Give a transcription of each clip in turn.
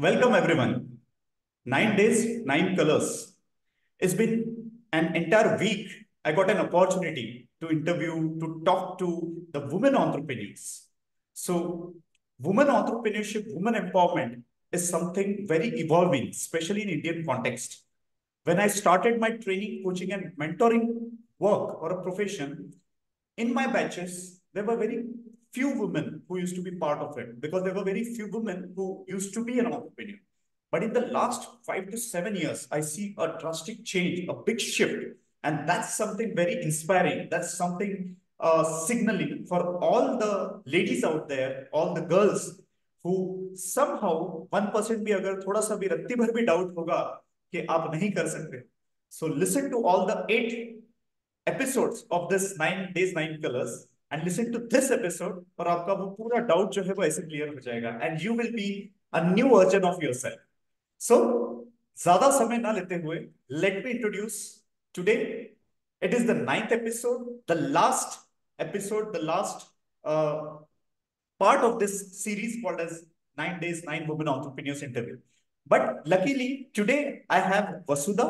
Welcome, everyone. Nine days, nine colors. It's been an entire week. I got an opportunity to interview, to talk to the women entrepreneurs. So, women entrepreneurship, women empowerment is something very evolving, especially in Indian context. When I started my training, coaching, and mentoring work or a profession, in my batches, there were very few women who used to be part of it because there were very few women who used to be an entrepreneur. But in the last five to seven years, I see a drastic change, a big shift. And that's something very inspiring. That's something uh, signaling for all the ladies out there, all the girls who somehow 1% भी अगर थोड़ा सा भी रत्ती भर भी doubt होगा कि आप नहीं कर सकते so listen to all the eight episodes of this nine days nine colors And listen to this episode और आपका वो पूरा डाउट जो है वो ऐसे क्लियर हो जाएगा and you will be a new version of yourself so ज़्यादा समय ना लेते हुए let me introduce today it is the ninth episode the last episode the last part of this series called as nine days nine women entrepreneurs interview but luckily today i have vasudha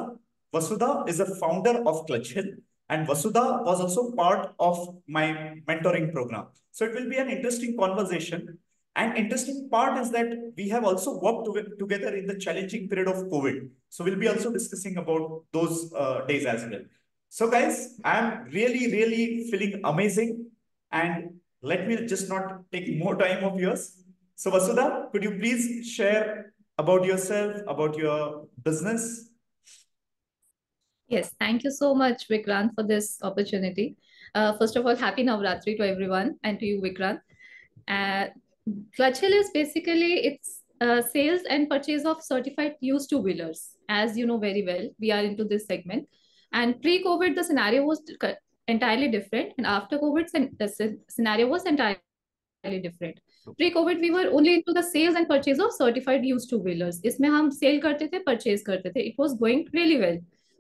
vasudha is a founder of clutch hill And Vasudha was also part of my mentoring program. So it will be an interesting conversation. And interesting part is that we have also worked together in the challenging period of COVID. So we'll be also discussing about those uh, days as well. So guys, I'm really, really feeling amazing. And let me just not take more time of yours. So Vasudha, could you please share about yourself, about your business, Yes, thank you so much, Vikrant, for this opportunity. Uh, first of all, happy Navratri to everyone and to you, Vikrant. Uh, Clutch Hill is basically it's uh, sales and purchase of certified used two-wheelers. As you know very well, we are into this segment. And pre-COVID, the scenario was entirely different. And after COVID, the scenario was entirely different. Pre-COVID, we were only into the sales and purchase of certified used two-wheelers. इसमें हम sale करते थे, purchase करते थे. It was going really well.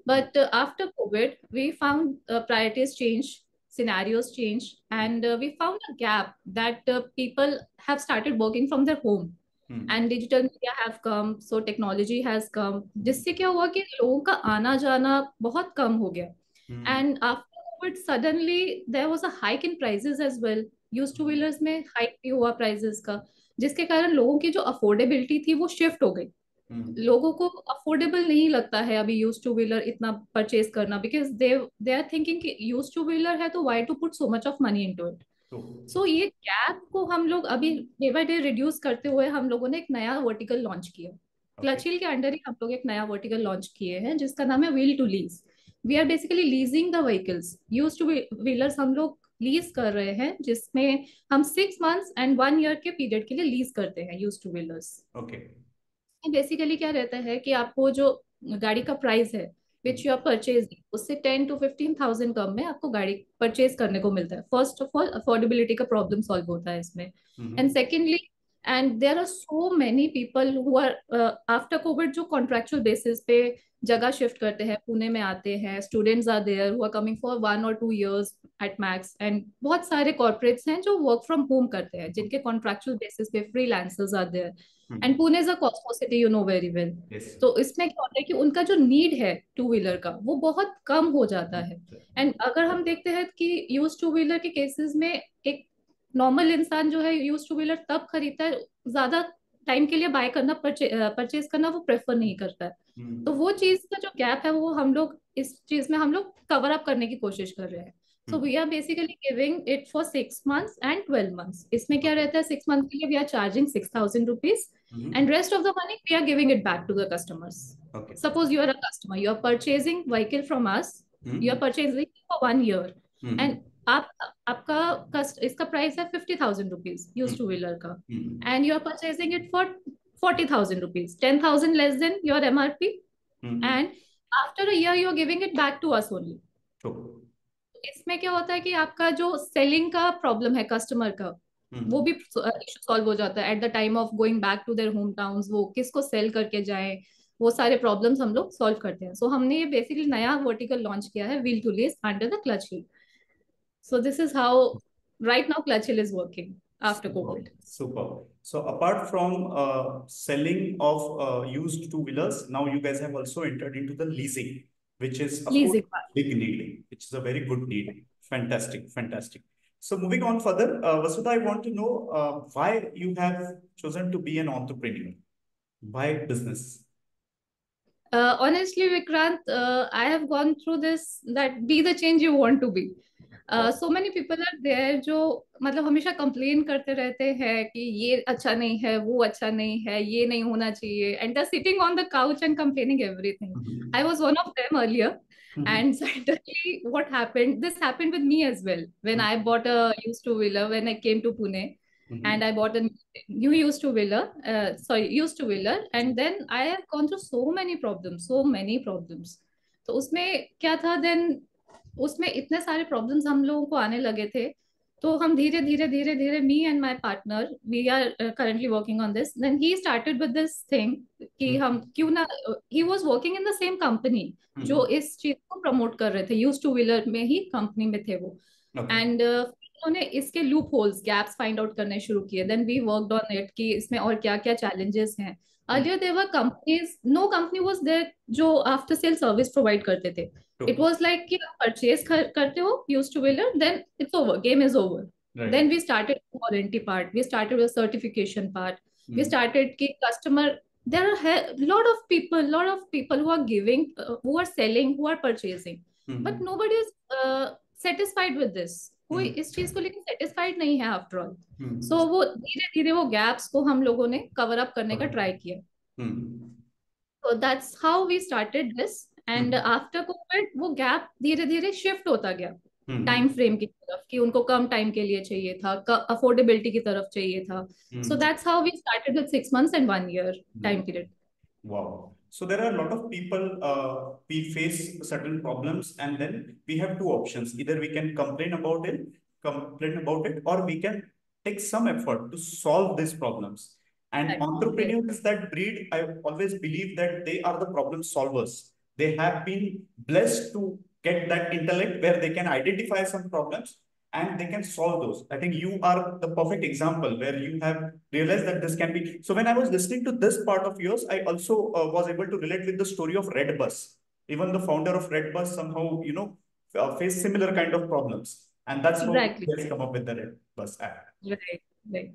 But uh, after COVID, we found uh, priorities change, scenarios change, and uh, we found a gap that uh, people have started working from their home. Hmm. And digital media have come, so technology has come. जिससे क्या हुआ कि लोगों का आना जाना बहुत कम हो गया. Hmm. And after COVID, suddenly there was a hike in prices as well. Used two wheelers में hike भी हुआ prices का, जिसके कारण लोगों की जो affordability थी वो shift हो गई. हम्म। लोगों को अफोर्डेबल नहीं लगता है अभी यूज़ टू व्हीलर इतना परचेज करना because they they are thinking कि यूज़ टू व्हीलर है तो why to put so much of money into it so ये गैप को हम लोग अभी डे बाय डे रिड्यूस करते हुए हम लोगों ने एक नया वर्टिकल लॉन्च किया। क्लचिल के अंडर ही हम लोग एक नया वर्टिकल लॉन्च किए हैं जिसका नाम है wheel to lease we are basically leasing the vehicles used two wheelers हम लोग लीज कर रहे हैं जिसमें हम six months and one year के पीरियड के लिए लीज करते हैं used two wheelers okay basically क्या रहता है कि आपको जो गाड़ी का प्राइस है विच यू आर परचेज उससे टेन टू फिफ्टीन थाउज़ेंड कम में आपको गाड़ी परचेज करने को मिलता है। फ़र्स्ट ऑफ़ ऑल अफोर्डेबिलिटी का प्रॉब्लम सॉल्व होता है इसमें। And secondly and there are so many people who are after COVID जो कॉन्ट्रेक्चुअल बेसिस पे जगह शिफ्ट करते हैं पुणे में आते हैं students are there who are coming for one और two years at max and बहुत सारे कॉर्पोरेट्स हैं जो वर्क फ्रॉम होम करते हैं जिनके कॉन्ट्रेक्चुअल बेसिस पे freelancers are there and Pune is a city you know very well तो इसमें क्या होता है कि उनका जो नीड है टू व्हीलर का वो बहुत कम हो जाता है। एंड अगर हम देखते हैं कि यूज़ टू व्हीलर के केसेस में एक नॉर्मल इंसान जो है यूज़ टू व्हीलर तब खरीदता है ज़्यादा टाइम के लिए बाय करना परचेज करना वो प्रेफर नहीं करता है। हम्म। तो वो चीज़ का जो गैप है वो हम लोग इस चीज़ में हम लोग कवर अप करने की कोशिश कर रहे हैं। So we are basically giving it for six months and twelve months इसमें क्या रहता है सिक्स मंथ के लिए we are charging six thousand rupees and rest of the money we are giving it back to the customers suppose you are a customer you are purchasing vehicle from us you are purchasing for one year and आप आपका कस्ट इसका price है fifty thousand rupees used two wheeler का। And you are purchasing it for forty thousand rupees ten thousand less than your M R P and after a year you are giving it back to us only इसमें क्या होता है कि आपका जो selling का problem है customer का हम्म। वो भी इशू सॉल्व हो जाता है. At the time of going back to their home town वो किसको सेल करके जाए वो सारे प्रॉब्लम्स हम लोग सॉल्व करते हैं. सो so, हमने ये बेसिकली नया वर्टिकल लॉन्च किया है wheel to less under the clutch hill So this is how right now Clutch is working after COVID. Super. So apart from uh, selling of uh, used two wheelers, now you guys have also entered into the leasing, which is a leasing. big need, which is a very good need. Fantastic, fantastic. So moving on further, uh, Vasudha, I want to know uh, why you have chosen to be an entrepreneur. Why business? Uh, honestly, Vikrant, uh, I have gone through this that be the change you want to be. So many people are there जो मतलब हमेशा complain करते रहते हैं कि ये अच्छा नहीं है वो अच्छा नहीं है ये नहीं होना चाहिए। And the sitting on the couch and complaining everything I was one of them earlier and suddenly what happened this happened with me as well when I bought a used two wheeler when I came to Pune and I bought a new used two wheeler sorry used two wheeler and then I have gone through so many problems so many problems तो उसमें क्या था then उसमें इतने सारे problems हम लोगों को आने लगे थे तो हम धीरे धीरे धीरे धीरे me and my partner we are currently working on this then he started with this thing कि hmm. हम क्यों ना he was working in the same company जो इस चीज़ को प्रमोट कर रहे थे यूज़ टू व्हीलर में ही कंपनी में थे वो। एंड uh, उन्होंने इसके loop holes gaps find out करने शुरू किए then we worked on it कि इसमें और क्या क्या चैलेंजेस हैं earlier there companies no company was there जो आफ्टर सेल सर्विस प्रोवाइड करते थे। इट वाज लाइक कि आप परचेज करते हो used two wheeler then it's over game is over then we started warranty part we started with certification part we started ki customer there are a lot of people lot of people who are giving uh, who are selling who are purchasing. Mm-hmm. but nobody is uh, satisfied with this. कोई hmm. इस चीज़ को लेकर satisfied नहीं है after all so वो धीरे धीरे वो गैप्स को हम लोगों ने कवर अप करने का ट्राई किया. तो that's how we started this and after Covid वो गैप धीरे धीरे शिफ्ट होता गया टाइम hmm. फ्रेम की तरफ कि उनको कम टाइम के लिए चाहिए था अफोर्डेबिलिटी की तरफ चाहिए था so that's how we started with six months and one year time period wow So there are a lot of people, uh, we face certain problems and then we have two options. Either we can complain about it, complain about it, or we can take some effort to solve these problems. And okay. entrepreneurs is that breed, I always believe that they are the problem solvers. They have been blessed to get that intellect where they can identify some problems and they can solve those. I think you are the perfect example where you have realized that this can be. So when I was listening to this part of yours, I also uh, was able to relate with the story of Redbus. Even the founder of Redbus somehow, you know, uh, faced similar kind of problems. And that's exactly. how they come up with the Redbus app. Right, right.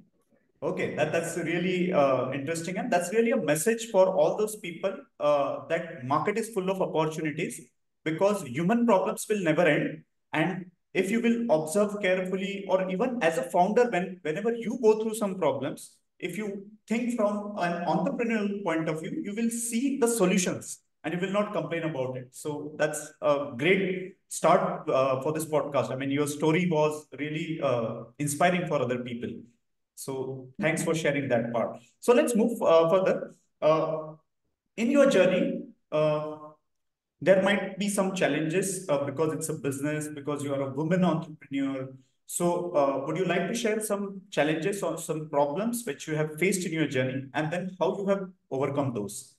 Okay, that, that's really uh, interesting. And that's really a message for all those people uh, that market is full of opportunities because human problems will never end. And if you will observe carefully or even as a founder when whenever you go through some problems if you think from an entrepreneurial point of view you will see the solutions and you will not complain about it so that's a great start uh, for this podcast i mean your story was really uh, inspiring for other people so thanks for sharing that part so let's move uh, further uh, in your journey uh, there might be some challenges uh, because it's a business, because you are a woman entrepreneur. So uh, would you like to share some challenges or some problems which you have faced in your journey and then how you have overcome those?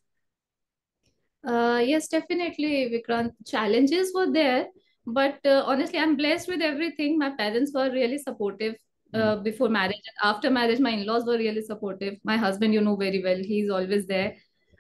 Uh, yes, definitely, Vikrant. Challenges were there, but uh, honestly, I'm blessed with everything. My parents were really supportive uh, hmm. before marriage. After marriage, my in-laws were really supportive. My husband, you know very well, he's always there.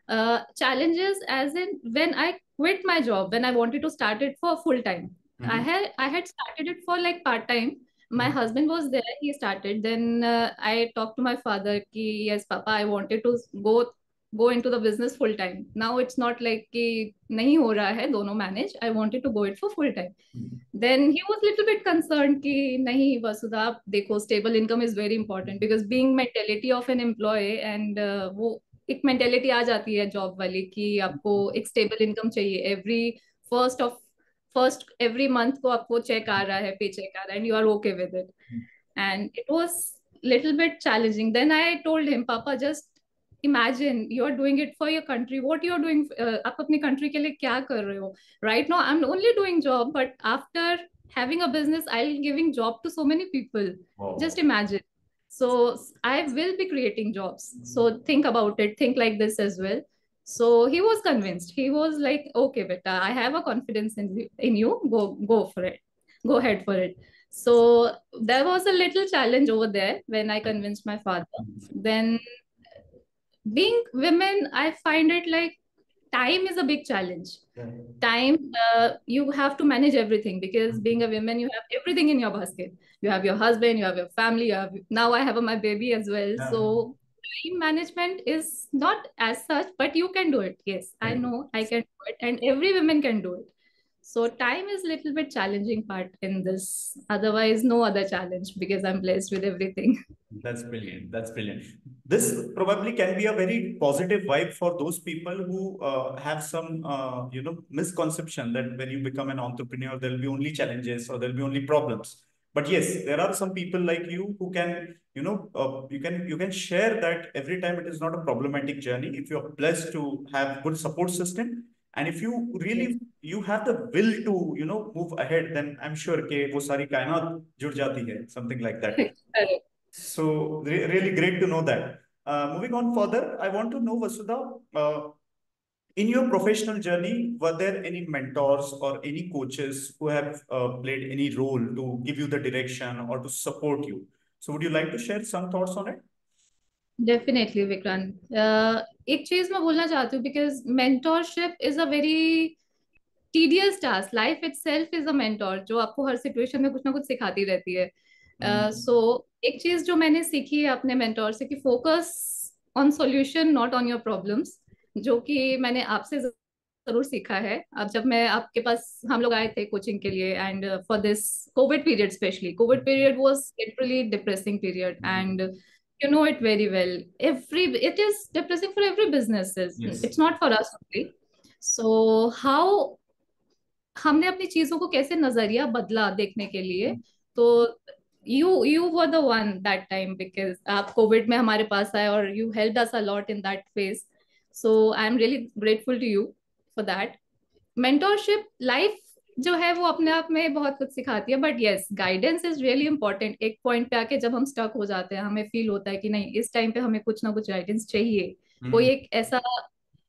Uh, challenges as in when I quit my job, when I wanted to start it for full time. Mm-hmm. I had I had started it for like part time. Hmm. My mm-hmm. husband was there. He started. Then uh, I talked to my father. Ki, yes, Papa, I wanted to go go into the business full time. Now it's not like ki nahi ho raha hai dono manage. I wanted to go it for full time. Mm-hmm. Then he was little bit concerned कि नहीं वसुधा देखो stable income is very important because being mentality of an employee and uh, वो एक mentality आ जाती है job वाली कि आपको एक स्टेबल इनकम चाहिए। Every first of first every month को आपको चेक आ रहा है पे चेक आ रहा है and you are okay with it and it was little bit challenging then I told him पापा just imagine you're doing it for your country. What you're doing uh, aap apni country ke liye kya kar rahe ho right now i'm only doing job but after having a business i'll giving job to so many people. Wow. just imagine. So i will be creating jobs. Hmm. So think about it. Think like this as well. So he was convinced. He was like okay beta i have a confidence in you, in you. Go go for it. Go ahead for it. So there was a little challenge over there when i convinced my father. Hmm. Then being women i find it like time is a big challenge. Time uh, you have to manage everything because being a woman you have everything in your basket. You have your husband you have your family you have now i have my baby as well. Yeah. so time management is not as such but you can do it. Yes i know i can do it and every woman can do it so time is a little bit challenging part in this otherwise no other challenge because i'm blessed with everything That's brilliant. That's brilliant. This probably can be a very positive vibe for those people who uh, have some, uh, you know, misconception that when you become an entrepreneur, there'll be only challenges or there'll be only problems. But yes, there are some people like you who can, you know, uh, you can you can share that every time it is not a problematic journey. If you're blessed to have good support system, and if you really you have the will to, you know, move ahead, then I'm sure कि वो सारी कायनात जुड़ जाती है, something like that. Correct. So re really great to know that. Uh, moving on further, I want to know, Vasudha, uh, in your professional journey, were there any mentors or any coaches who have uh, played any role to give you the direction or to support you? So would you like to share some thoughts on it? Definitely Vikrant uh, एक चीज़ मैं बोलना चाहती हूँ because mentorship is a very tedious task life itself is a mentor जो आपको हर situation में कुछ ना कुछ सिखाती रहती है। सो uh, so, एक चीज़ जो मैंने सीखी है अपने मेंटोर से कि focus on solution not on your problems जो कि मैंने आपसे ज़रूर सीखा है। अब जब मैं आपके पास हम लोग आए थे कोचिंग के लिए and for this COVID period specially COVID period was literally depressing period and you know it very well. Every it is depressing for every businesses. Yes. it's not for us only. So how हमने अपनी चीज़ों को कैसे नज़रिया बदला देखने के लिए? तो you you were the one that time because आप कोविड में हमारे पास आए और you help us a lot in that phase so I am really grateful to you for that mentorship life जो है वो अपने आप में बहुत कुछ सिखाती है but yes guidance is really important एक पॉइंट पे आके जब हम स्टक हो जाते हैं हमें फील होता है कि नहीं इस टाइम पे हमें कुछ ना कुछ गाइडेंस चाहिए। कोई एक ऐसा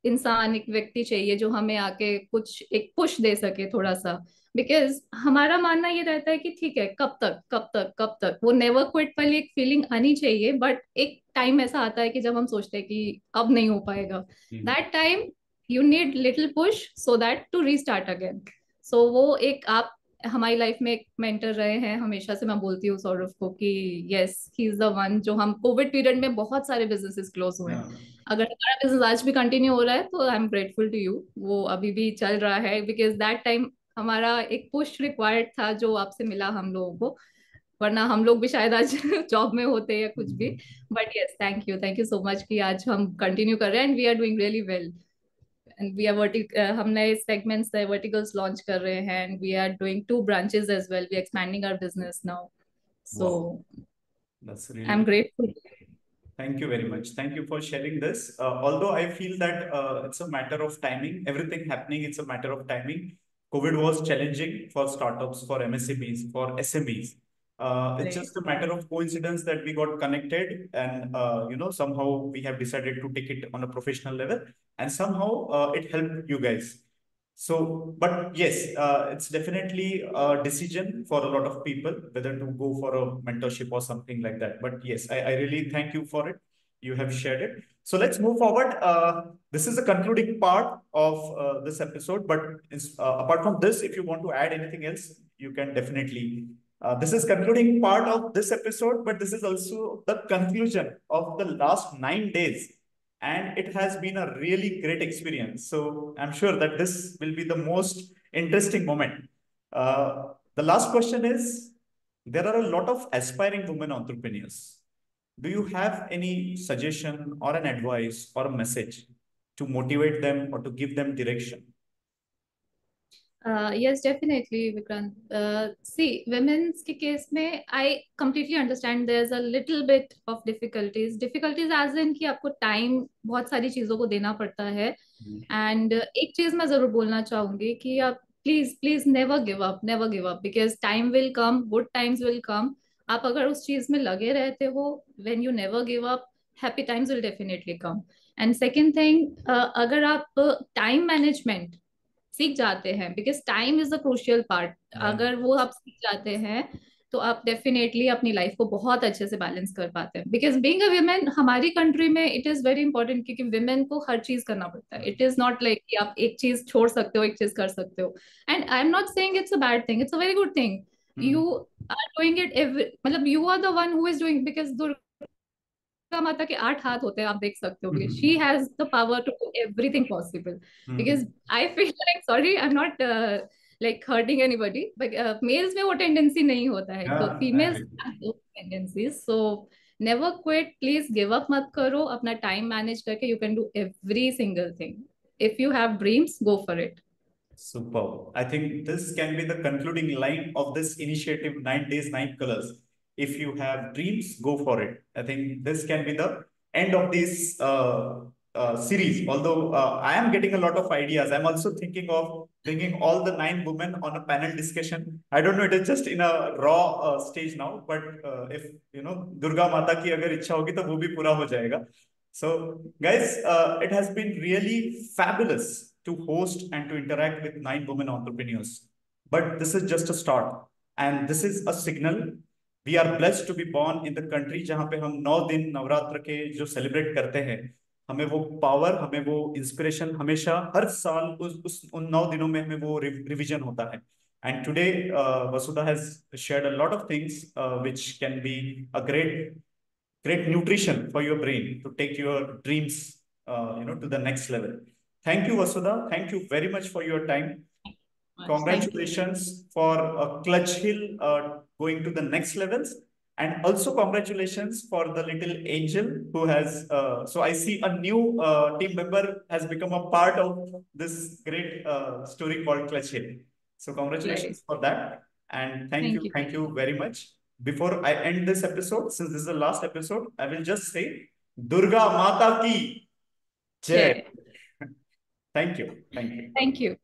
इंसान एक व्यक्ति चाहिए जो हमें आके कुछ एक पुश दे सके थोड़ा सा बिकॉज़ हमारा मानना ये रहता है कि ठीक है कब तक कब तक कब तक। वो नेवर क्विट वाली एक फीलिंग आनी चाहिए बट एक टाइम ऐसा आता है कि जब हम सोचते हैं कि अब नहीं हो पाएगा। That time you need little push so that to restart again so so, वो एक आप हमारी लाइफ में एक मेंटर रहे हैं हमेशा से मैं बोलती हूँ सौरभ को कि yes he is the one जो हम कोविड पीरियड में बहुत सारे बिजनेसेस क्लोज हुए हैं। अगर हमारा बिज़नेस आज भी कंटिन्यू हो रहा है तो I am grateful to you वो अभी भी चल रहा है बिकॉज़ दैट टाइम हमारा एक पुश रिक्वायर्ड था जो आपसे मिला हम लोगों को वरना हम लोग भी शायद आज जॉब में होते या कुछ भी। But yes thank you thank you so much कि आज हम कंटिन्यू कर रहे हैं and we are doing really well and we are vertical. uh, segments the verticals launch kar rahe and we are doing two branches as well. We are expanding our business now. So wow. that's really i'm grateful. Thank you very much. Thank you for sharing this. Uh, although i feel that uh, it's a matter of timing everything happening it's a matter of timing. Covid was challenging for startups for msmes for smes uh, it's just a matter of coincidence that we got connected and, uh, you know, somehow we have decided to take it on a professional level and somehow uh, it helped you guys. So, but yes, uh, it's definitely a decision for a lot of people whether to go for a mentorship or something like that. But yes, I, I really thank you for it. You have shared it. So let's move forward. Uh, this is the concluding part of uh, this episode. But uh, apart from this, if you want to add anything else, you can definitely. Uh, this is concluding part of this episode, but this is also the conclusion of the last nine days and it has been a really great experience. So I'm sure that this will be the most interesting moment. Uh, the last question is, there are a lot of aspiring women entrepreneurs. Do you have any suggestion or an advice or a message to motivate them or to give them direction? Yes definitely Vikrant see women's के case में I completely understand there is a little bit of difficulties difficulties as in कि आपको time बहुत सारी चीज़ों को देना पड़ता है. Mm-hmm. And mm. Uh, एक चीज़ मैं ज़रूर बोलना चाहूँगी कि आप please please never give up never give up because time will come good times will come आप अगर उस चीज़ में लगे रहते हो when you never give up happy times will definitely come and second thing अगर आप uh, टाइम मैनेजमेंट सीख जाते हैं because time is a crucial part अगर वो आप सीख जाते हैं तो आप डेफिनेटली अपनी लाइफ को बहुत अच्छे से बैलेंस कर पाते हैं. बिकॉज़ बींग अ वुमेन हमारी कंट्री में इट इज़ वेरी इंपॉर्टेंट क्योंकि वुमेन को हर चीज़ करना पड़ता है. इट इज़ नॉट लाइक कि आप एक चीज़ छोड़ सकते हो एक चीज़ कर सकते हो. And I am not saying it's a bad thing it's a very good thing you are doing it मतलब you are the one who is doing because Durga माता के आठ हाथ होते हैं आप देख सकते हो she has the power to do everything possible because I feel like sorry I am not like hurting anybody but males में वो टेंडेंसी नहीं होता है। तो females tendencies so never quit please give up मत करो। अपना टाइम मैनेज करके you can do every single thing if you have dreams go for it. Superb. I think this can be the concluding line of this initiative 9 days 9 colors. If you have dreams go for it i think this can be the end of this uh, uh, series. Although uh, I am getting a lot of ideas, I'm also thinking of bringing all the nine women on a panel discussion. I don't know, it is just in a raw uh, stage now, but uh, if you know Durga Mata ki agar ichha hogi, to wo bhi pura ho jayega. So, guys, uh, it has been really fabulous to host and to interact with nine women entrepreneurs. But this is just a start, and this is a signal we are blessed to be born in the country जहाँ पे हम नौ दिन नवरात्र के जो celebrate करते हैं हमें वो पावर हमें वो इंस्पिरेशन हमेशा हर साल उस, उस उन नौ दिनों में हमें वो रिविजन होता है। And today Vasudha has share lot of things which can be a great great nutrition for your brain to take your dreams you know to the next level thank you Vasudha thank you very much for your time congratulations for uh, Clutcheal uh, going to the next levels and also congratulations for the little angel who has, uh, so I see a new uh, team member has become a part of this great uh, story called Clutcheal. So congratulations right. for that. And thank, thank you, you, thank you very much. Before I end this episode, since this is the last episode, I will just say, Durga Mata ki Jai. thank you. Thank you. Thank you.